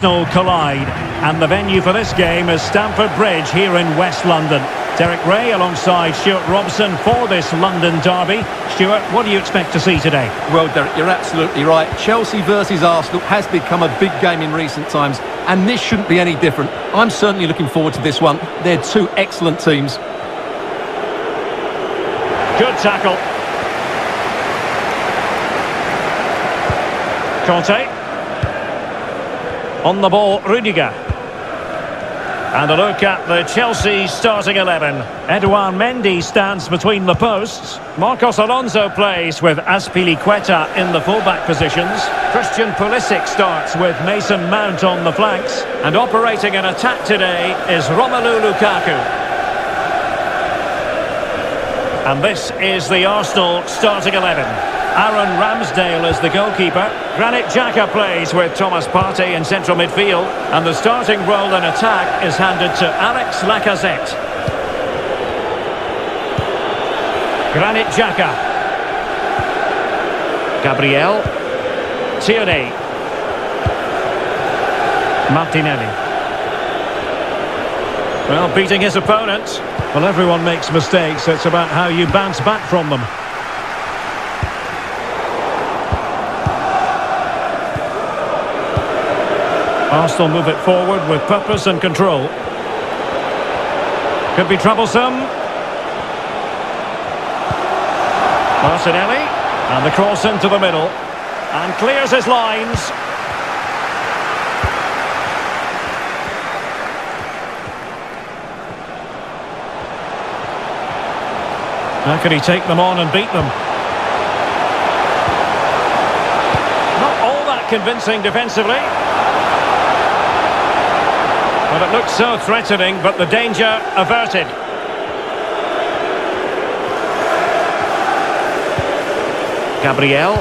Collide and the venue for this game is Stamford Bridge here in West London. Derek Ray alongside Stuart Robson for this London derby. Stuart, what do you expect to see today? Well, Derek, you're absolutely right. Chelsea versus Arsenal has become a big game in recent times, and this shouldn't be any different. I'm certainly looking forward to this one. They're two excellent teams. Good tackle. Kante. On the ball, Rudiger. And a look at the Chelsea starting 11. Edouard Mendy stands between the posts. Marcos Alonso plays with Azpilicueta in the fullback positions. Christian Pulisic starts with Mason Mount on the flanks. And operating an attack today is Romelu Lukaku. And this is the Arsenal starting 11. Aaron Ramsdale is the goalkeeper. Granit Xhaka plays with Thomas Partey in central midfield. And the starting role in attack is handed to Alex Lacazette. Granit Xhaka. Gabriel. Tierney. Martinelli. Well, beating his opponent. Well, everyone makes mistakes. It's about how you bounce back from them. Arsenal move it forward with purpose and control. Could be troublesome. Martinelli. And the cross into the middle. And clears his lines. How can he take them on and beat them? Not all that convincing defensively. Well, it looks so threatening, but the danger averted. Gabriel.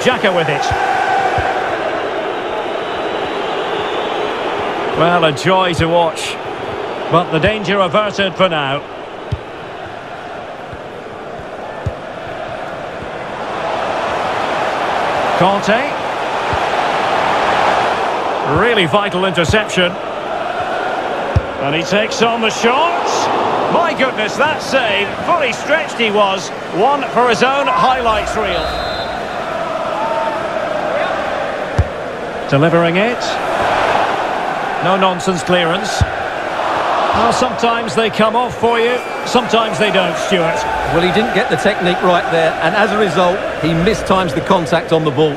Xhaka with it. Well, a joy to watch. But the danger averted for now. Kante. Really vital interception. And he takes on the shots. My goodness, that save. Fully stretched he was. One for his own highlights reel. Delivering it. No nonsense clearance. Well, sometimes they come off for you, sometimes they don't, Stuart. Well, he didn't get the technique right there, and as a result, he mistimes the contact on the ball.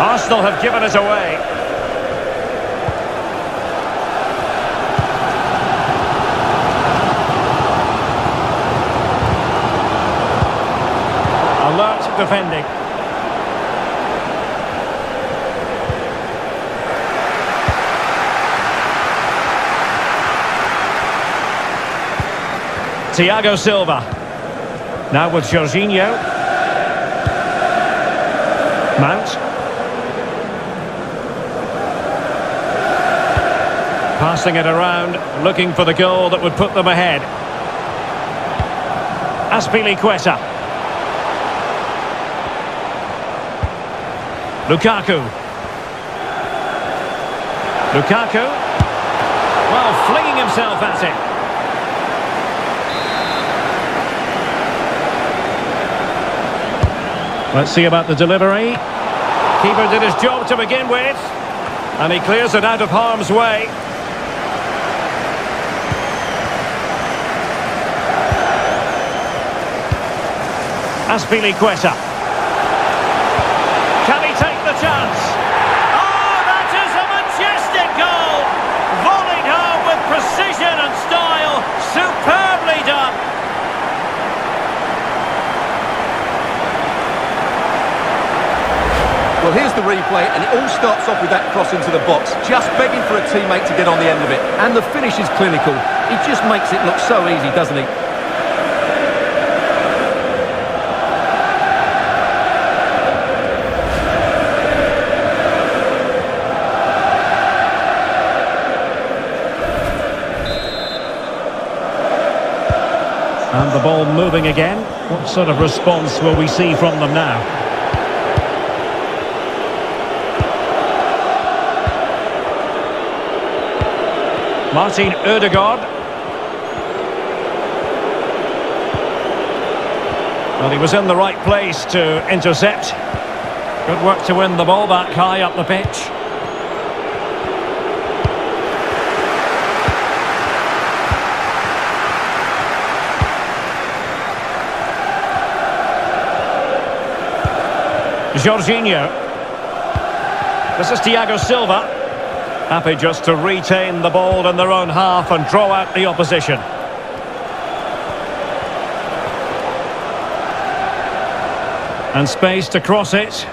Arsenal have given us away. Alert defending. Thiago Silva. Now with Jorginho. Mount. Passing it around, looking for the goal that would put them ahead. Azpilicueta. Lukaku. Lukaku. Well, flinging himself at it. Let's see about the delivery. Keeper did his job to begin with. And he clears it out of harm's way. Azpilicueta. Can he take the chance? Oh, that is a majestic goal! Volleyed home with precision and style. Superbly done. Well, here's the replay, and it all starts off with that cross into the box, just begging for a teammate to get on the end of it. And the finish is clinical. He just makes it look so easy, doesn't he? And the ball moving again. What sort of response will we see from them now? Martin Odegaard. Well, he was in the right place to intercept. Good work to win the ball back high up the pitch. Jorginho. This is Thiago Silva. Happy just to retain the ball in their own half and draw out the opposition. And space to cross it.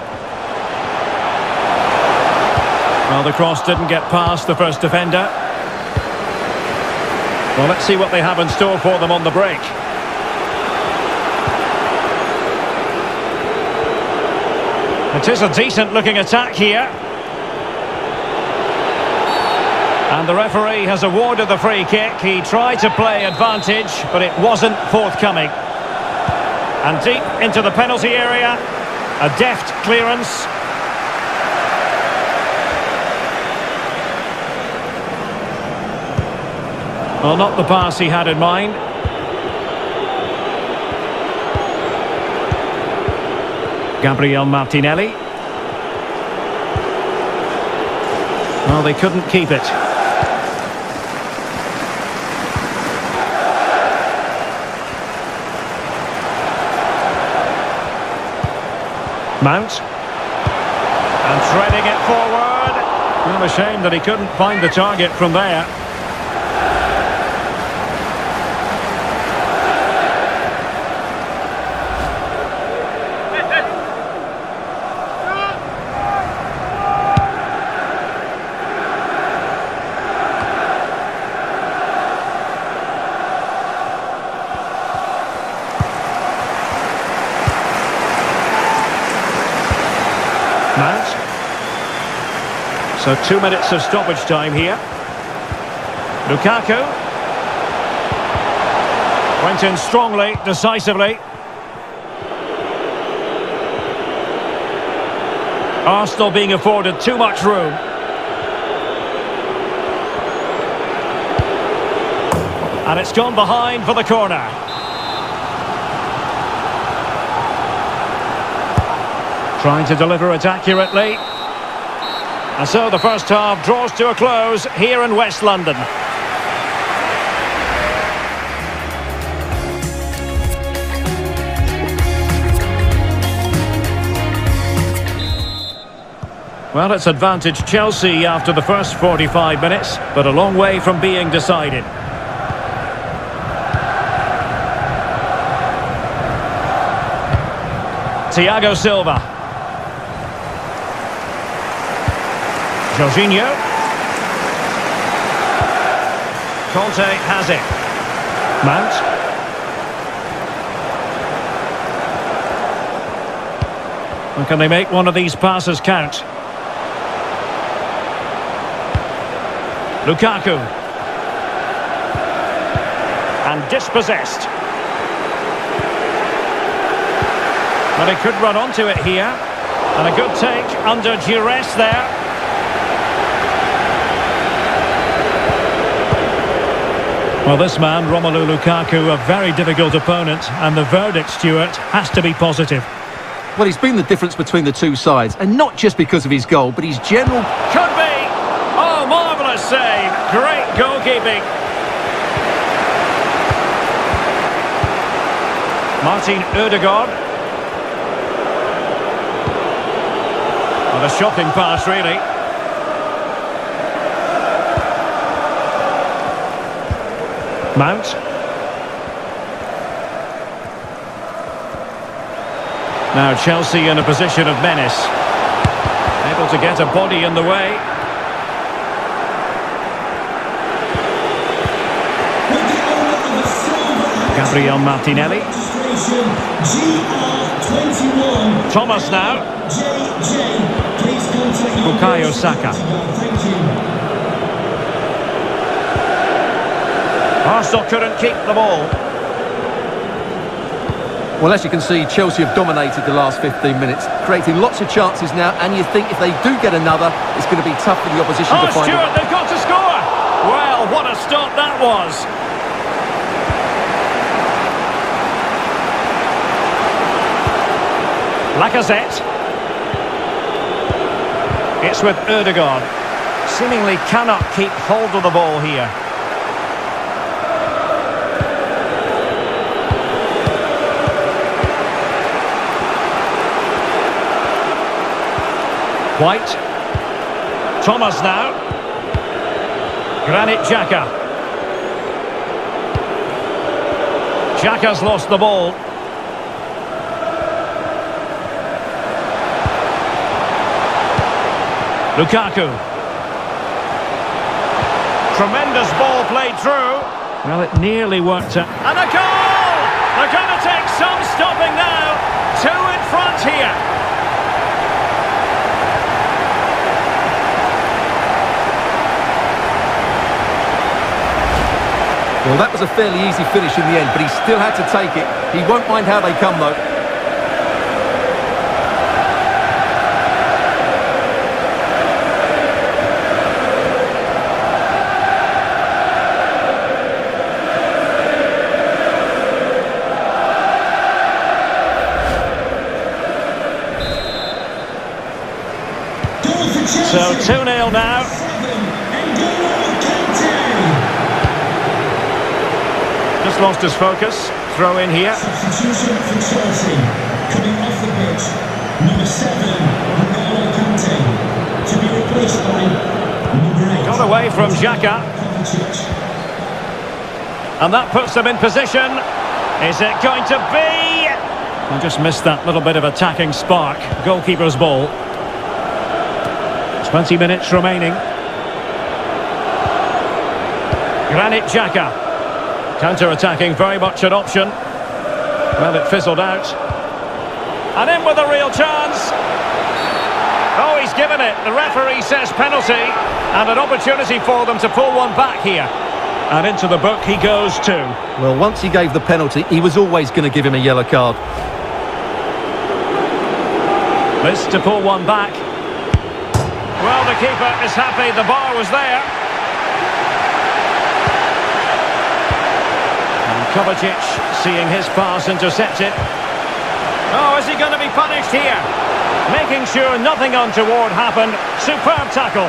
Well, the cross didn't get past the first defender. Well, let's see what they have in store for them on the break. It is a decent-looking attack here. And the referee has awarded the free kick. He tried to play advantage, but it wasn't forthcoming. And deep into the penalty area, a deft clearance. Well, not the pass he had in mind. Gabriel Martinelli. Well, they couldn't keep it. Mount. And threading it forward. Well, a shame that he couldn't find the target from there. Mount. So two minutes of stoppage time here. Lukaku. Went in strongly, decisively. Arsenal being afforded too much room. And it's gone behind for the corner. Trying to deliver it accurately. And so the first half draws to a close here in West London. Well, it's advantage Chelsea after the first 45 minutes, but a long way from being decided. Thiago Silva. Jorginho. Kante has it. Mount. And can they make one of these passes count? Lukaku. And dispossessed. But he could run onto it here. And a good take under duress there. Well, this man, Romelu Lukaku, a very difficult opponent, and the verdict, Stuart, has to be positive. Well, he's been the difference between the two sides, and not just because of his goal, but his general... Could be! Oh, marvellous save! Great goalkeeping! Martin Odegaard. Well, a shocking pass, really. Mount. Now Chelsea in a position of menace. Able to get a body in the way. Gabriel Martinelli. Thomas now. Bukayo Saka. Arsenal couldn't keep the ball. Well, as you can see, Chelsea have dominated the last 15 minutes, creating lots of chances now, and you think if they do get another, it's going to be tough for the opposition oh, to find Stuart, they've got to score! Well, what a stop that was! Lacazette. It's with Erdogan. Seemingly cannot keep hold of the ball here. White. Thomas now. Granit Xhaka. Xhaka's lost the ball. Lukaku. Tremendous ball played through. Well, it nearly worked out. And a goal! They're going to take some stopping now. Two in front here. Well, that was a fairly easy finish in the end, but he still had to take it. He won't mind how they come, though. Just lost his focus. Throw in here. Substitution for Chelsea. Coming off the pitch, number seven, N'Golo Kante, to be replaced by number eight. Got away from Xhaka. And that puts them in position. Is it going to be? I just missed that little bit of attacking spark. Goalkeeper's ball. 20 minutes remaining. Granit Xhaka. Counter-attacking, very much an option. Well, it fizzled out. And in with a real chance. Oh, he's given it. The referee says penalty. And an opportunity for them to pull one back here. And into the book he goes too. Well, once he gave the penalty, he was always going to give him a yellow card. This to pull one back. Well, the keeper is happy. The bar was there. Kovacic seeing his pass intercepted. Oh, is he going to be punished here? Making sure nothing untoward happened. Superb tackle.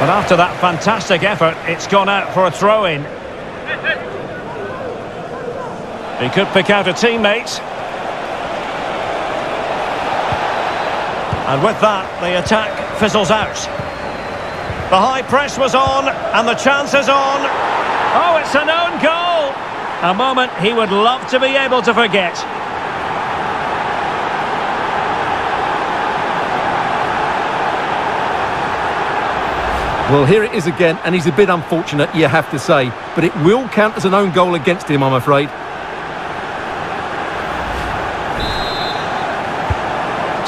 But after that fantastic effort, it's gone out for a throw-in. He could pick out a teammate. And with that, the attack fizzles out. The high press was on, and the chance is on. Oh, it's an own goal! A moment he would love to be able to forget. Well, here it is again, and he's a bit unfortunate, you have to say. But it will count as an own goal against him, I'm afraid.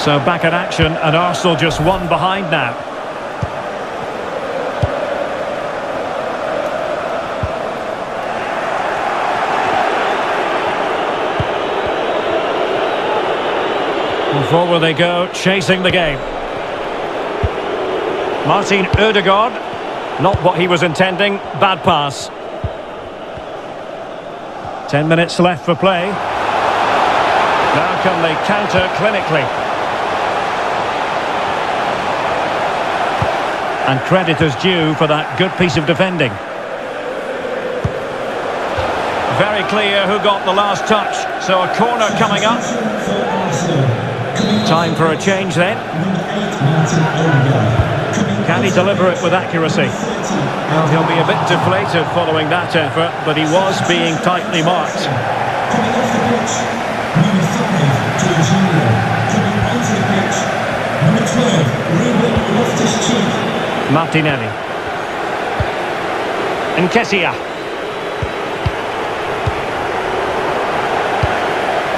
So back in action, and Arsenal just one behind now. Forward they go, chasing the game. Martin Ødegaard, not what he was intending, bad pass. Ten minutes left for play. Now can they counter clinically? And credit is due for that good piece of defending. Very clear who got the last touch. So a corner coming up. Time for a change then. Can he deliver it with accuracy? Well, he'll be a bit deflated following that effort, but he was being tightly marked. Coming off the pitch, number five, Jorginho. Coming onto the pitch, number 12, Ruben Loftus-Cheek. Martinelli. Nketiah.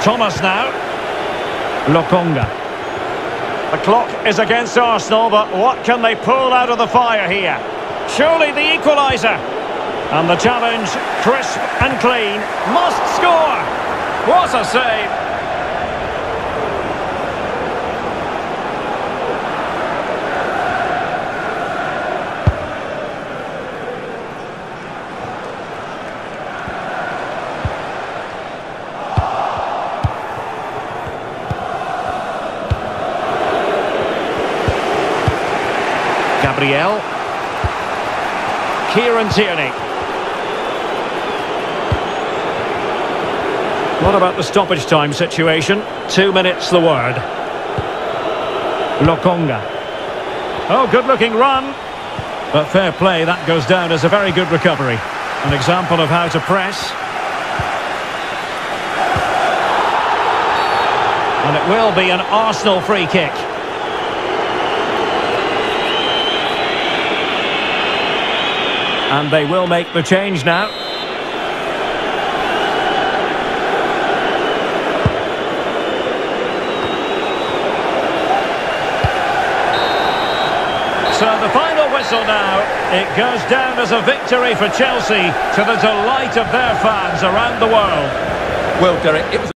Thomas now. Lokonga. The clock is against Arsenal, but what can they pull out of the fire here? Surely the equaliser. And the challenge, crisp and clean, must score. What a save. Gabriel. Kieran Tierney. What about the stoppage time situation? Two minutes the word. Lokonga. Oh, good-looking run. But fair play, that goes down as a very good recovery. An example of how to press. And it will be an Arsenal free kick. And they will make the change now. So the final whistle now. It goes down as a victory for Chelsea to the delight of their fans around the world. Well, Derek, it was...